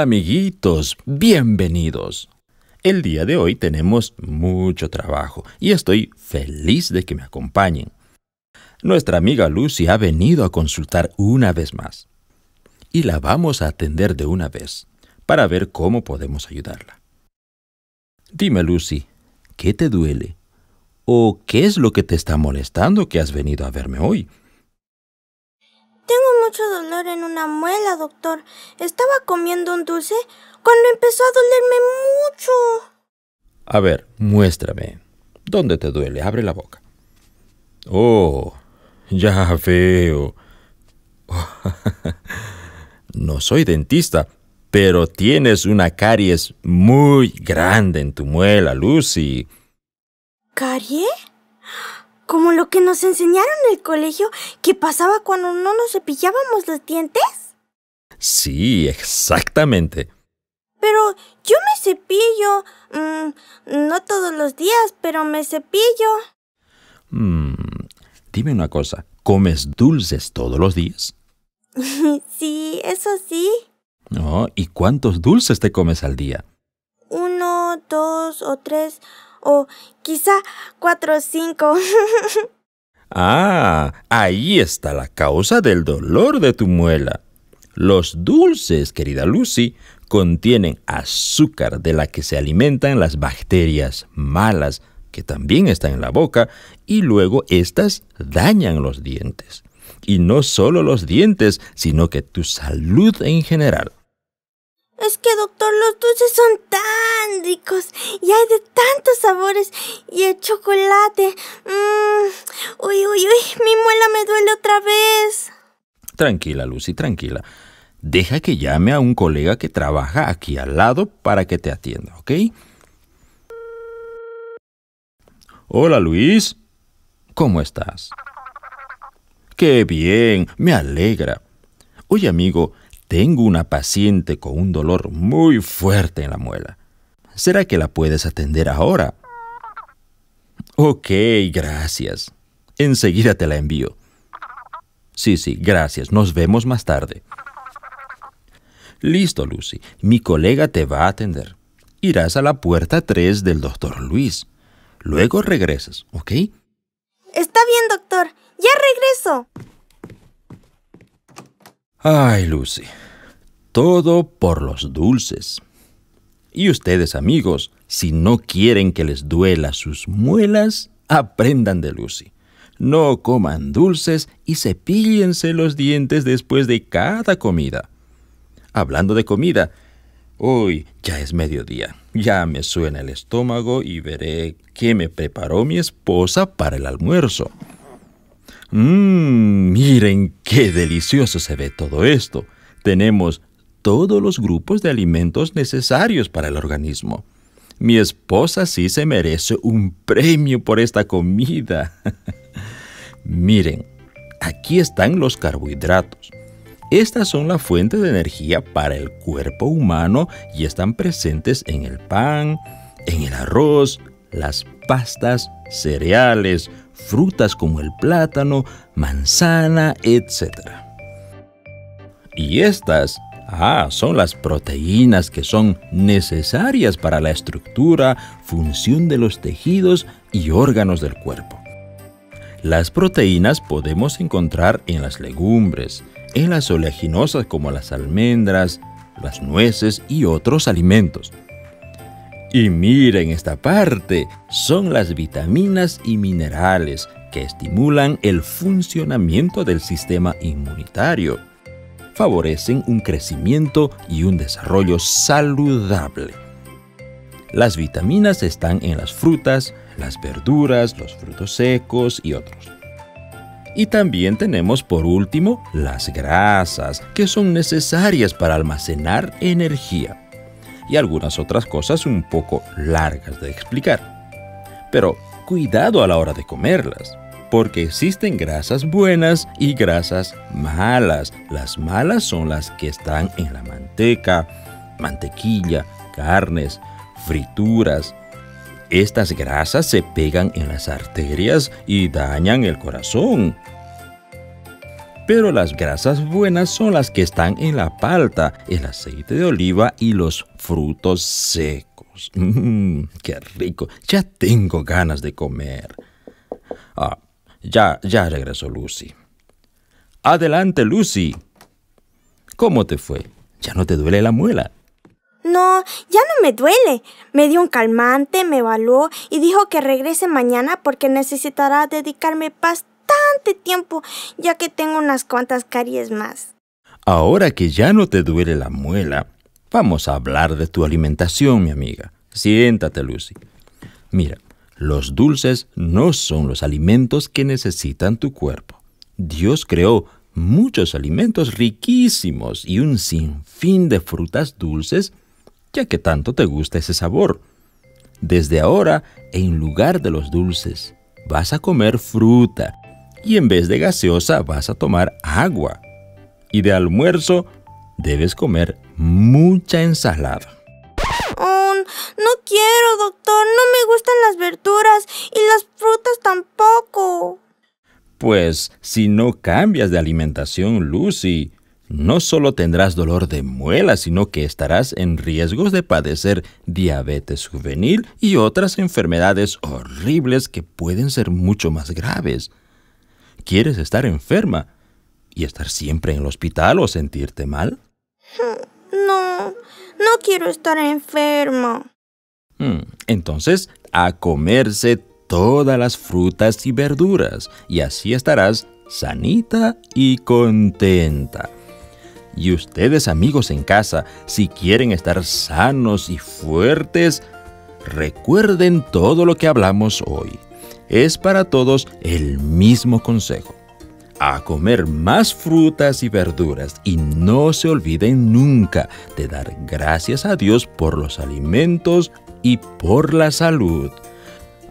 Amiguitos, bienvenidos. El día de hoy tenemos mucho trabajo y estoy feliz de que me acompañen. Nuestra amiga Lucy ha venido a consultar una vez más y la vamos a atender de una vez para ver cómo podemos ayudarla. Dime Lucy, ¿qué te duele? ¿O qué es lo que te está molestando que has venido a verme hoy? Tengo mucho dolor en una muela, doctor. Estaba comiendo un dulce cuando empezó a dolerme mucho. A ver, muéstrame. ¿Dónde te duele? Abre la boca. Oh, ya veo. no soy dentista, pero tienes una caries muy grande en tu muela, Lucy. ¿Carie? Como lo que nos enseñaron en el colegio que pasaba cuando no nos cepillábamos los dientes. Sí, exactamente. Pero yo me cepillo. Mm, no todos los días, pero me cepillo. Mm, dime una cosa, ¿comes dulces todos los días? sí, eso sí. Oh, ¿Y cuántos dulces te comes al día? Uno, dos o tres o quizá cuatro o cinco. ah, ahí está la causa del dolor de tu muela. Los dulces, querida Lucy, contienen azúcar de la que se alimentan las bacterias malas que también están en la boca y luego éstas dañan los dientes. Y no solo los dientes, sino que tu salud en general. Es que, doctor, los dulces son tan ricos y hay de tantos sabores y el chocolate. Mm, uy, uy, uy, mi muela me duele otra vez. Tranquila, Lucy, tranquila. Deja que llame a un colega que trabaja aquí al lado para que te atienda, ¿ok? Hola, Luis. ¿Cómo estás? Qué bien, me alegra. Oye, amigo, tengo una paciente con un dolor muy fuerte en la muela. ¿Será que la puedes atender ahora? Ok, gracias. Enseguida te la envío. Sí, sí, gracias. Nos vemos más tarde. Listo, Lucy. Mi colega te va a atender. Irás a la puerta 3 del doctor Luis. Luego regresas, ¿ok? Está bien, doctor. Ya regreso. Ay, Lucy, todo por los dulces. Y ustedes, amigos, si no quieren que les duela sus muelas, aprendan de Lucy. No coman dulces y cepíllense los dientes después de cada comida. Hablando de comida, hoy ya es mediodía. Ya me suena el estómago y veré qué me preparó mi esposa para el almuerzo. Mmm, miren qué delicioso se ve todo esto. Tenemos todos los grupos de alimentos necesarios para el organismo. Mi esposa sí se merece un premio por esta comida. miren, aquí están los carbohidratos. Estas son la fuente de energía para el cuerpo humano y están presentes en el pan, en el arroz, las pastas, cereales, frutas como el plátano, manzana, etc. Y estas, ah, son las proteínas que son necesarias para la estructura, función de los tejidos y órganos del cuerpo. Las proteínas podemos encontrar en las legumbres, en las oleaginosas como las almendras, las nueces y otros alimentos. Y miren esta parte, son las vitaminas y minerales que estimulan el funcionamiento del sistema inmunitario. Favorecen un crecimiento y un desarrollo saludable. Las vitaminas están en las frutas, las verduras, los frutos secos y otros. Y también tenemos por último las grasas, que son necesarias para almacenar energía y algunas otras cosas un poco largas de explicar. Pero cuidado a la hora de comerlas, porque existen grasas buenas y grasas malas. Las malas son las que están en la manteca, mantequilla, carnes, frituras. Estas grasas se pegan en las arterias y dañan el corazón. Pero las grasas buenas son las que están en la palta, el aceite de oliva y los frutos secos. Mmm, ¡Qué rico! Ya tengo ganas de comer. Ah, ya, ya regresó Lucy. Adelante, Lucy. ¿Cómo te fue? ¿Ya no te duele la muela? No, ya no me duele. Me dio un calmante, me evaluó y dijo que regrese mañana porque necesitará dedicarme bastante tiempo, ya que tengo unas cuantas caries más. Ahora que ya no te duele la muela, vamos a hablar de tu alimentación, mi amiga. Siéntate, Lucy. Mira, los dulces no son los alimentos que necesitan tu cuerpo. Dios creó muchos alimentos riquísimos y un sinfín de frutas dulces ya que tanto te gusta ese sabor. Desde ahora, en lugar de los dulces, vas a comer fruta y en vez de gaseosa vas a tomar agua. Y de almuerzo, debes comer mucha ensalada. Oh, no quiero, doctor. No me gustan las verduras y las frutas tampoco. Pues si no cambias de alimentación, Lucy, no solo tendrás dolor de muela, sino que estarás en riesgos de padecer diabetes juvenil y otras enfermedades horribles que pueden ser mucho más graves. ¿Quieres estar enferma y estar siempre en el hospital o sentirte mal? No, no quiero estar enferma. Hmm, entonces, a comerse todas las frutas y verduras, y así estarás sanita y contenta. Y ustedes amigos en casa, si quieren estar sanos y fuertes, recuerden todo lo que hablamos hoy. Es para todos el mismo consejo. A comer más frutas y verduras y no se olviden nunca de dar gracias a Dios por los alimentos y por la salud.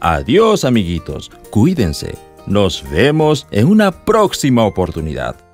Adiós amiguitos, cuídense. Nos vemos en una próxima oportunidad.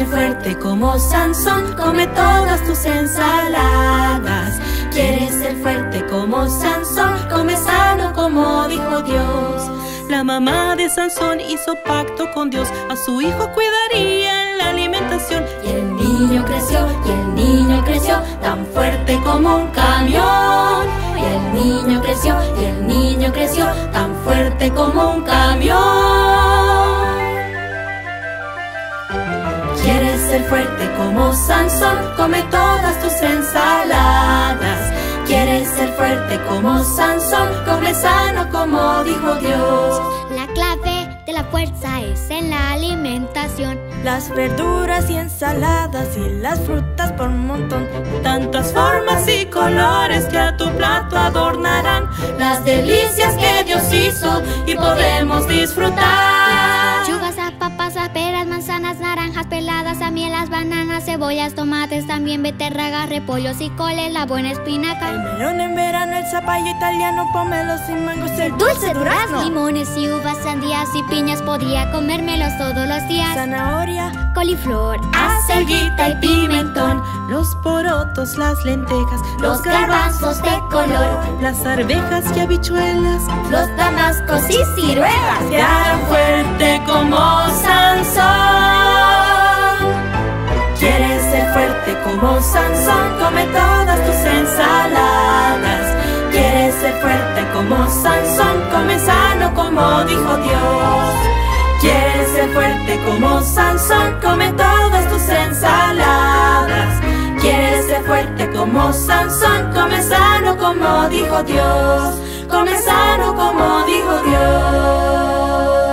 Ser fuerte como Sansón, come todas tus ensaladas. Quieres ser fuerte como Sansón, come sano como dijo Dios. La mamá de Sansón hizo pacto con Dios, a su hijo cuidaría en la alimentación. Y el niño creció, y el niño creció, tan fuerte como un camión. Y el niño creció, y el niño creció, tan fuerte como un camión. Ser fuerte como Sansón, come todas tus ensaladas. Quieres ser fuerte como Sansón, come sano como dijo Dios. La clave de la fuerza es en la alimentación. Las verduras y ensaladas y las frutas por montón. Tantas formas y colores que a tu plato adornarán las delicias que Dios hizo y podemos disfrutar. Peladas, a miel, las bananas, cebollas, tomates, también beterragas, repollos y coles, la buena espinaca. El melón en verano, el zapallo italiano, pomelos y mangos, el dulce durazno. Limones y uvas, sandías y piñas, podría comérmelos todos los días. Zanahoria, coliflor, acelguita y pimentón, los porotos, las lentejas, los garbanzos de color, las arvejas y habichuelas, los damascos y ciruelas, harán fuerte como Sansón. Quieres ser fuerte como Sansón, come todas tus ensaladas. Quieres ser fuerte como Sansón, come sano como dijo Dios. Quieres ser fuerte como Sansón, come todas tus ensaladas. Quieres ser fuerte como Sansón, come sano como dijo Dios. Come sano como dijo Dios.